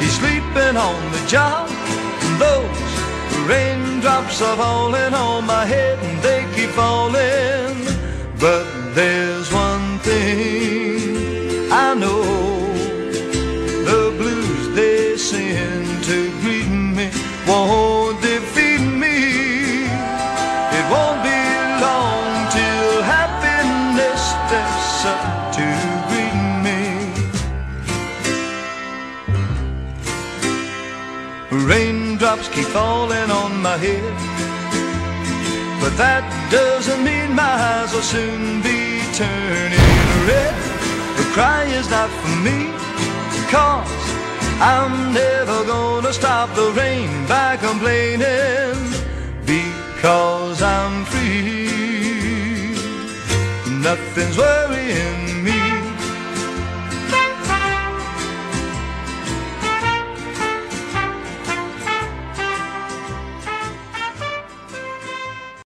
He's sleeping on the job. Those raindrops are falling on my head and they keep falling. But Raindrops keep falling on my head. But that doesn't mean my eyes will soon be turning red. The cry is not for me, cause I'm never gonna stop the rain by complaining. Because I'm free, nothing's worrying me.